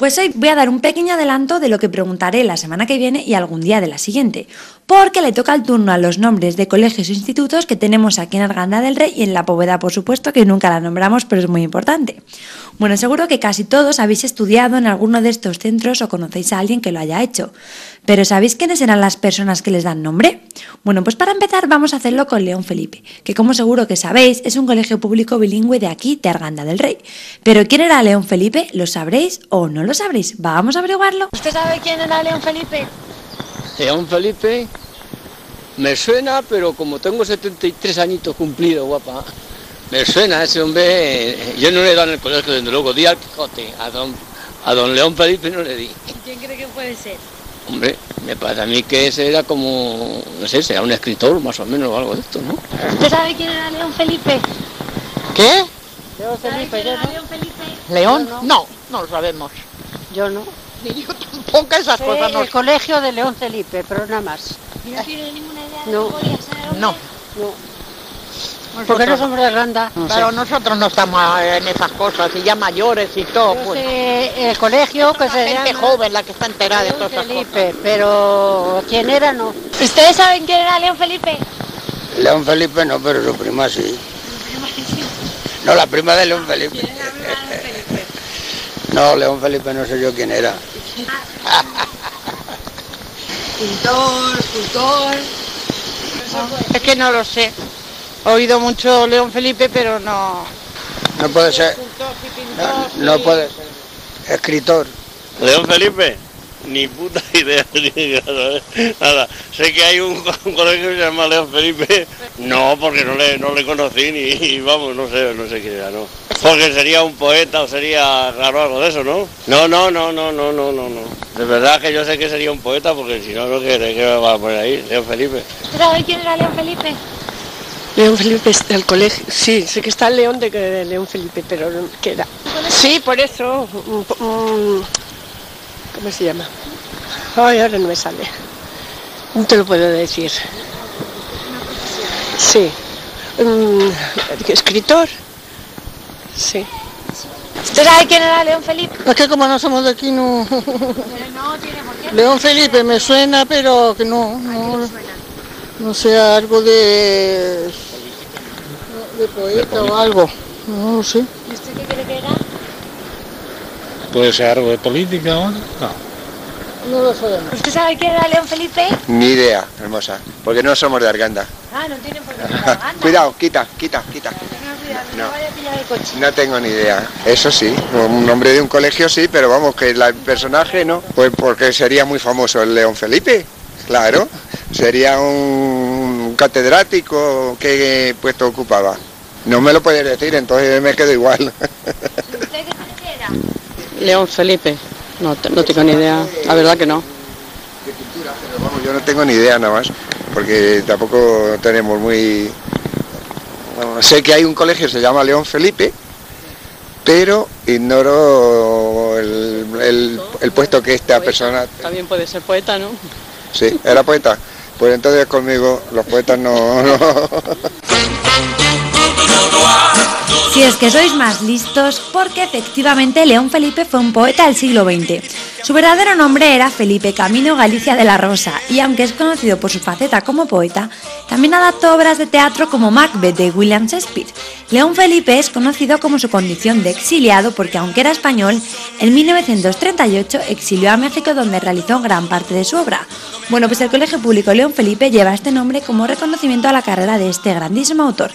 Pues hoy voy a dar un pequeño adelanto de lo que preguntaré la semana que viene y algún día de la siguiente, porque le toca el turno a los nombres de colegios e institutos que tenemos aquí en Arganda del Rey y en La Poveda, por supuesto, que nunca la nombramos, pero es muy importante. Bueno, seguro que casi todos habéis estudiado en alguno de estos centros o conocéis a alguien que lo haya hecho, pero ¿sabéis quiénes eran las personas que les dan nombre? Bueno, pues para empezar vamos a hacerlo con León Felipe, que como seguro que sabéis es un colegio público bilingüe de aquí, de Arganda del Rey. Pero ¿quién era León Felipe? ¿Lo sabréis o no lo sabréis? Vamos a averiguarlo. ¿Usted sabe quién era León Felipe? León Felipe me suena, pero como tengo 73 añitos cumplidos, guapa, me suena ese hombre. Yo no le he dado en el colegio, desde luego, di al Quijote, a don, a don León Felipe no le di. ¿Quién cree que puede ser? Hombre, me parece a mí que ese era como, no sé, será un escritor más o menos o algo de esto, ¿no? ¿Usted sabe quién era León Felipe? ¿Qué? León Felipe, ¿Quién era León Felipe? ¿León? No, no lo sabemos. Yo no. Ni yo tampoco esas cosas no. el colegio de León Felipe, pero nada más. ¿Y no tiene ninguna idea de No. qué podía Porque no somos de Arganda. Pero nosotros no estamos en esas cosas, y ya mayores y todo. Yo Pues, sé el colegio que se gente llama joven la que está enterada de León todas esas Felipe, cosas. pero quién era no. ¿Ustedes saben quién era León Felipe? León Felipe no, pero su prima sí. No, la prima de León Felipe. No, León Felipe no sé yo quién era. Pintor, escultor. Es que no lo sé. He oído mucho León Felipe, pero no. No puede ser, no, no puede ser. Escritor. León Felipe, ni puta idea. ni nada, nada. Sé que hay un, un colegio que se llama León Felipe. No, porque no le, no le conocí ni y vamos, no sé, no sé quién era, no. Porque sería un poeta o sería raro algo de eso, ¿no? No, no, no, no, no, no, no, no. De verdad que yo sé que sería un poeta porque si no, no, ¿qué, qué me va a poner ahí? León Felipe. ¿Usted sabe quién era León Felipe? León Felipe está el colegio. Sí, sé que está el León de, de León Felipe, pero no- ¿qué era? Sí, por eso. ¿Cómo se llama? Ay, ahora no me sale. No te lo puedo decir. Sí. Escritor. Sí. ¿Usted sabe quién era León Felipe? Es que como no somos de aquí, no. Pero no tiene por qué. León Felipe me suena, pero que no. No, no sé, algo de. De poeta o algo. No lo sé. ¿Y usted qué cree que era? ¿Puede ser algo de política o no? No. No lo sabemos. ¿Usted sabe quién era León Felipe? Ni idea, hermosa, porque no somos de Arganda. Ah, no tiene por qué. Cuidado, quita, quita, quita. No. no tengo ni idea. Eso sí, un nombre de un colegio sí, pero vamos, que el personaje no. Pues porque sería muy famoso el León Felipe, claro. Sería un catedrático que puesto ocupaba. No me lo puedes decir, entonces me quedo igual. ¿Usted qué cree que era? León Felipe. No, no tengo ni idea. La verdad que no. Pero vamos, yo no tengo ni idea nada más, porque tampoco tenemos muy... bueno, sé que hay un colegio que se llama León Felipe, pero ignoro el, el- el puesto que esta persona... También puede ser poeta, ¿no? Sí, era poeta. Pues entonces conmigo los poetas no... no. Si es que sois más listos, porque efectivamente León Felipe fue un poeta del siglo XX. Su verdadero nombre era Felipe Camino Galicia de la Rosa, y aunque es conocido por su faceta como poeta, también adaptó obras de teatro como Macbeth de William Shakespeare. León Felipe es conocido como su condición de exiliado porque aunque era español, en 1938 exilió a México donde realizó gran parte de su obra. Bueno, pues el Colegio Público León Felipe lleva este nombre como reconocimiento a la carrera de este grandísimo autor.